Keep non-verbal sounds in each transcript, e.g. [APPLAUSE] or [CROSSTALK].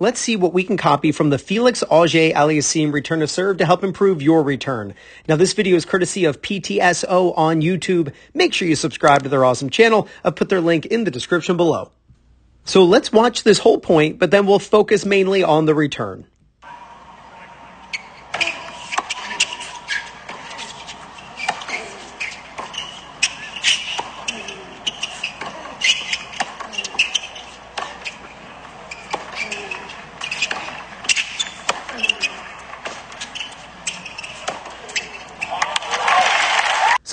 Let's see what we can copy from the Felix Auger Aliassime return to serve to help improve your return. Now, this video is courtesy of PTSO on YouTube. Make sure you subscribe to their awesome channel. I've put their link in the description below. So let's watch this whole point, but then we'll focus mainly on the return.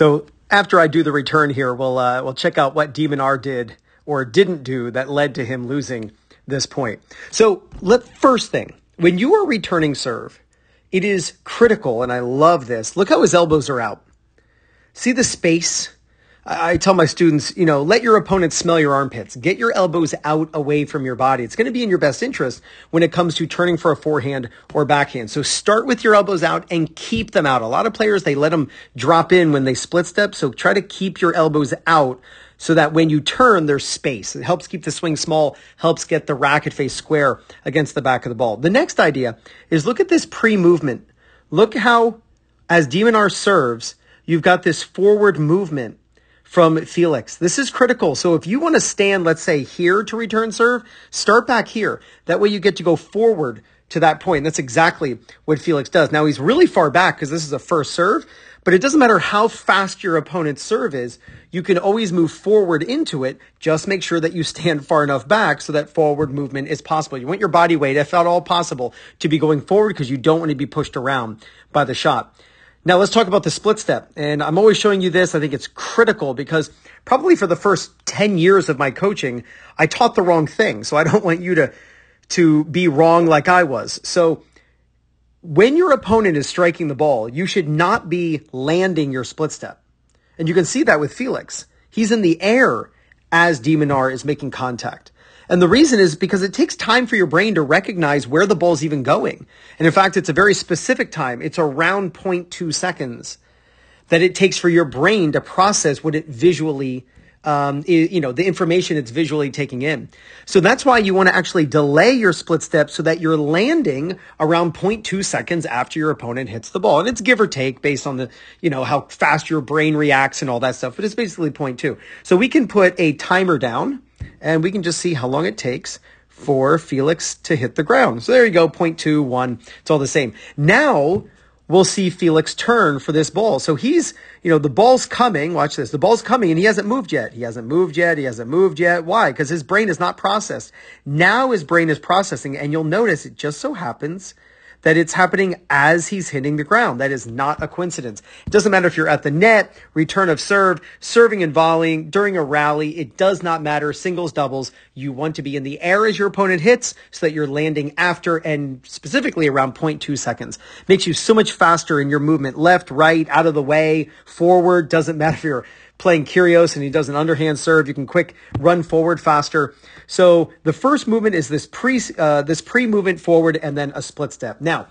So after I do the return here, we'll uh, we'll check out what de R did or didn't do that led to him losing this point. So let first thing, when you are returning serve, it is critical, and I love this. Look how his elbows are out. See the space I tell my students, you know, let your opponent smell your armpits. Get your elbows out away from your body. It's going to be in your best interest when it comes to turning for a forehand or backhand. So start with your elbows out and keep them out. A lot of players, they let them drop in when they split step. So try to keep your elbows out so that when you turn, there's space. It helps keep the swing small, helps get the racket face square against the back of the ball. The next idea is look at this pre-movement. Look how, as de Minaur serves, you've got this forward movement from Felix. This is critical. So if you want to stand, let's say here to return serve, start back here. That way you get to go forward to that point. That's exactly what Felix does. Now he's really far back because this is a first serve, but it doesn't matter how fast your opponent's serve is. You can always move forward into it. Just make sure that you stand [LAUGHS] far enough back so that forward movement is possible. You want your body weight, if at all possible, to be going forward because you don't want to be pushed around by the shot. Now let's talk about the split step. And I'm always showing you this. I think it's critical because probably for the first 10 years of my coaching, I taught the wrong thing. So I don't [LAUGHS] want you to, to be wrong like I was. So when your opponent is striking the ball, you should not be landing your split step. And you can see that with Felix. He's in the air as de Minaur is making contact. And the reason is because it takes time for your brain to recognize where the ball's even going. And in fact, it's a very specific time. It's around 0.2 seconds that it takes for your brain to process what it visually um, you know, the information it's visually taking in. So that's why you want to actually delay your split step so that you're landing around 0.2 seconds after your opponent hits the ball. And it's give or take based on the, you know, how fast your brain reacts and all that stuff, but it's basically 0.2. So we can put a timer down and we can just see how long it takes for Felix to hit the ground. So there you go, 0.2, 1. It's all the same. Now we'll see Felix turn for this ball. So he's, you know, the ball's coming. Watch this. The ball's coming and he hasn't moved yet. He hasn't moved yet. He hasn't moved yet. Why? Because his brain is not processed. Now his brain is processing and you'll notice it just so happens that it's happening as he's hitting the ground. That is not a coincidence. It doesn't matter if you're at the net, return of serve, serving and volleying during a rally. It does not matter. Singles, doubles. You want to be in the air as your opponent hits so that you're landing after and specifically around 0.2 seconds. Makes you so much faster in your movement left, right, out of the way, forward. Doesn't matter if you're playing Kyrgios and he does an underhand serve. You can quick run forward faster. So the first movement is this pre, uh, this pre-movement forward and then a split step. Now,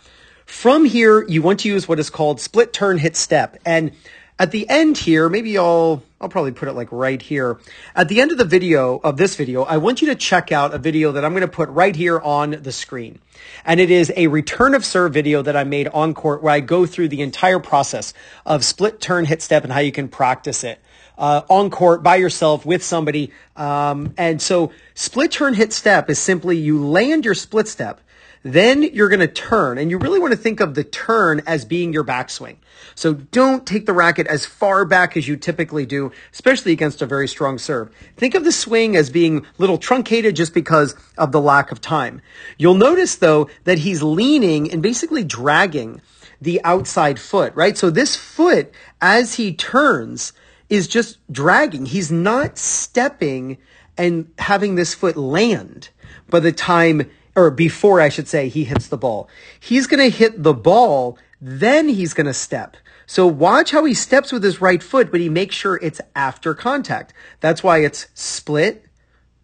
from here, you want to use what is called split turn hit step. And at the end here, maybe I'll, I'll probably put it like right here. At the end of the video, of this video, I want you to check out a video that I'm going to put right here on the screen. And it is a return of serve video that I made on court where I go through the entire process of split turn hit step and how you can practice it uh, on court by yourself with somebody. Um, and so split turn hit step is simply you land your split step. Then you're going to turn and you really want to think of the turn as being your backswing. So don't take the racket as far back as you typically do, especially against a very strong serve. Think of the swing as being little truncated just because of the lack of time. You'll notice though that he's leaning and basically dragging the outside foot, right? So this foot, as he turns, is just dragging. He's not stepping and having this foot land by the time, or before I should say, he hits the ball. He's going to hit the ball, then he's going to step. So watch how he steps with his right foot, but he makes sure it's after contact. That's why it's split,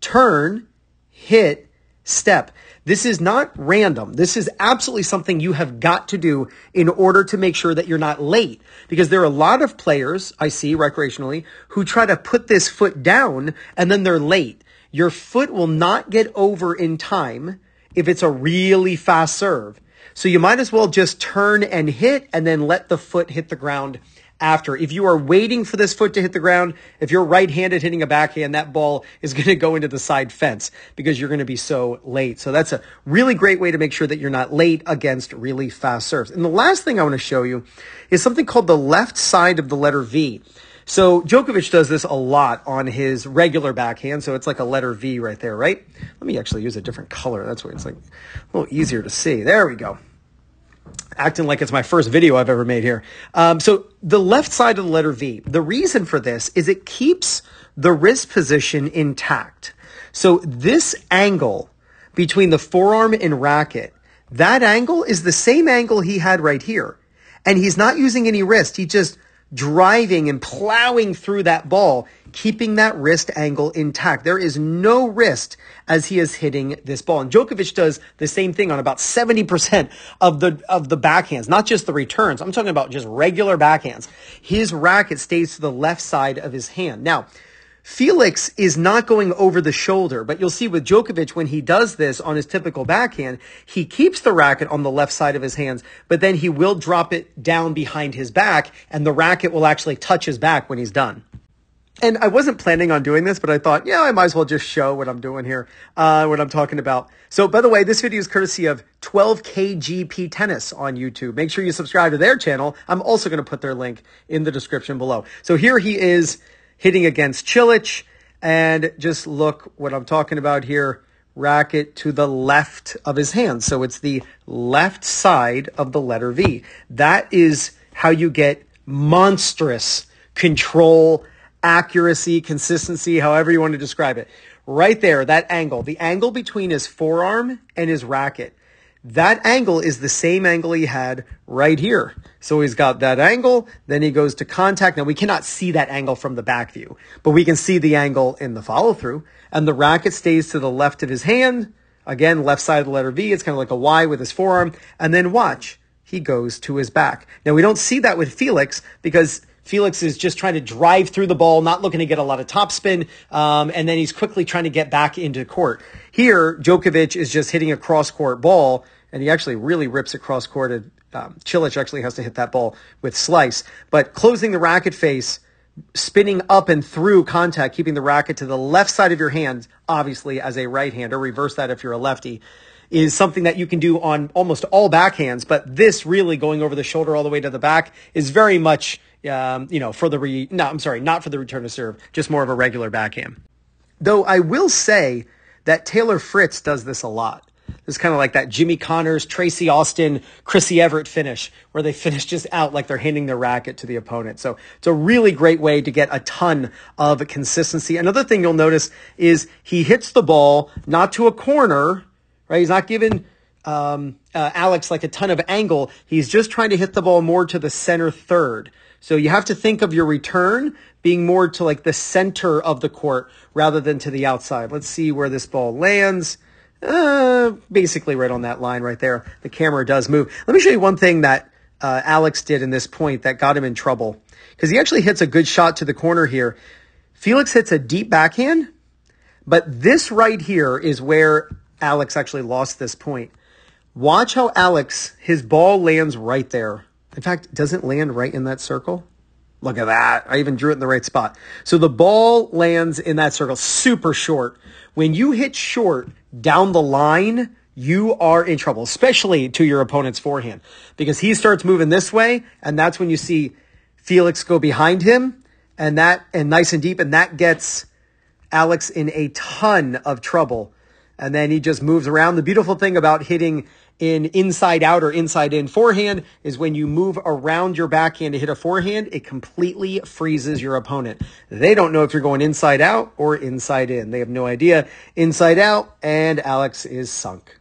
turn, hit, step. This is not random. This is absolutely something you have got to do in order to make sure that you're not late. Because there are a lot of players I see recreationally who try to put this foot down and then they're late. Your foot will not get over in time if it's a really fast serve. So you might as well just turn and hit and then let the foot hit the ground after. If you are waiting for this foot to hit the ground, if you're right-handed hitting a backhand, that ball is [LAUGHS] going to go into the side fence because you're going to be so late. So that's a really great way to make sure that you're not late against really fast serves. And the last thing I want to show you is something called the left side of the letter V. So Djokovic does this a lot on his regular backhand. So it's like a letter V right there, right? Let me actually use a different color. That's where it's like a little easier to see. There we go acting like it's my first video I've ever made here. Um, so the left side of the letter V, the reason for this is it keeps the wrist position intact. So this angle between the forearm and racket, that angle is the same angle he had right here. And he's not using any wrist. He just driving and plowing through that ball, keeping that wrist angle intact. There is no wrist as he is hitting this ball. And Djokovic does the same thing on about 70% of the, of the backhands, not just the returns. I'm talking about just regular backhands. His racket stays to the left side of his hand. Now, Felix is not going over the shoulder, but you'll see with Djokovic when he does this on his typical backhand, he keeps the racket on the left side of his hands, but then he will drop it down behind his back and the racket will actually touch his back when he's done. And I wasn't planning on doing this, but I thought, yeah, I might as well just show what I'm doing here, uh, what I'm talking about. So, by the way, this video is courtesy of 12KGP Tennis on YouTube. Make sure you subscribe to their channel. I'm also going to put their link in the description below. So here he is hitting against Cilic. And just look what I'm talking about here. Racket to the left of his hand. So it's the left side of the letter V. That is how you get monstrous control, accuracy, consistency, however you want to describe it. Right there, that angle, the angle between his forearm and his racket. That angle is the same angle he had right here. So he's got that angle, then he goes to contact. Now we cannot see that angle from the back view, but we can see the angle in the follow through. And the racket stays to the left of his hand. Again, left side of the letter V. It's kind of like a Y with his forearm. And then watch, he goes to his back. Now we don't see that with Felix because Felix is just trying to drive through the ball, not looking to get a lot of topspin, um, and then he's quickly trying to get back into court. Here, Djokovic is just hitting a cross court ball and he actually really rips it cross court. Um, Cilic actually has to hit that ball with slice, but closing the racket face, spinning up and through contact, keeping the racket to the left side of your hand, obviously as a right hander, reverse that if you're a lefty, is something that you can do on almost all backhands. But this really going over the shoulder all the way to the back is very much, um, you know, for the re, no, I'm sorry, not for the return to serve, just more of a regular backhand. Though I will say that Taylor Fritz does this a lot. It's kind of like that Jimmy Connors, Tracy Austin, Chrissie Evert finish, where they [LAUGHS] finish just out like they're handing their racket to the opponent. So it's a really great way to get a ton of consistency. Another thing you'll notice is he hits the ball not to a corner, right? He's not giving um, uh, Alex like a ton of angle. He's just trying to hit the ball more to the center third. So you have to think of your return being more to like the center of the court rather than to the outside. Let's see where this ball lands uh, basically right on that line right there. The camera does move. Let me show you one thing that uh, Alex did in this point that got him in trouble because he actually hits a good shot to the corner here. Felix hits a deep backhand, but this right here is where Alex actually lost this point. Watch how Alex, his ball lands right there. In fact, doesn't land right in that circle. Look at that. I even drew it in the right spot. So the ball lands in that circle, super short. When you hit short, down the line, you are in trouble, especially to your opponent's forehand, because he starts moving this way, and that's when you see Felix go behind him, and that and nice and deep, and that gets Alex in a ton of trouble. And then he just moves around. The beautiful thing about hitting in inside out or inside in forehand is when you move around your backhand to hit a forehand, it completely freezes your opponent. They don't know if you're going inside out or inside in. They have no idea. Inside out, and Alex is sunk.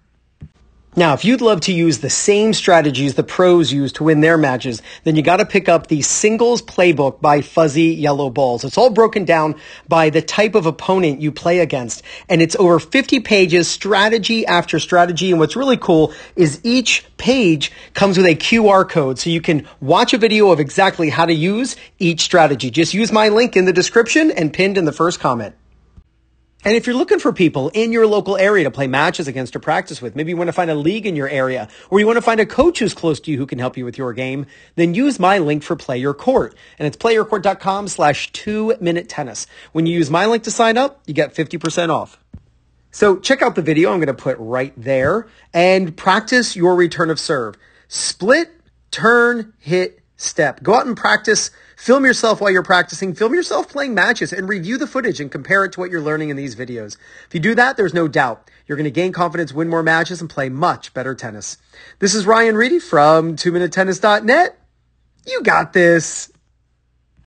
Now, if you'd love to use the same strategies the pros use to win their matches, then you got to pick up the singles playbook by Fuzzy Yellow Balls. It's all broken down by the type of opponent you play against. And it's over 50 pages, strategy after strategy. And what's really cool is each page comes with a QR code so you can watch a video of exactly how to use each strategy. Just use my link in the description and pinned in the first comment. And if you're looking for people in your local area to play matches against or practice with, maybe you want to find a league in your area, or you want to find a coach who's close to you who can help you with your game, then use my link for Play Your Court. And it's playyourcourt.com slash two minute tennis. When you use my link to sign up, you get 50% off. So check out the video I'm going to put right there and practice your return of serve. Split, turn, hit, step. Go out and practice. Film yourself while you're practicing. Film yourself playing matches and review the footage and compare it to what you're learning in these videos. If you do that, there's no doubt you're going to gain confidence, win more matches, and play much better tennis. This is Ryan Reidy from 2minutetennis.net. You got this.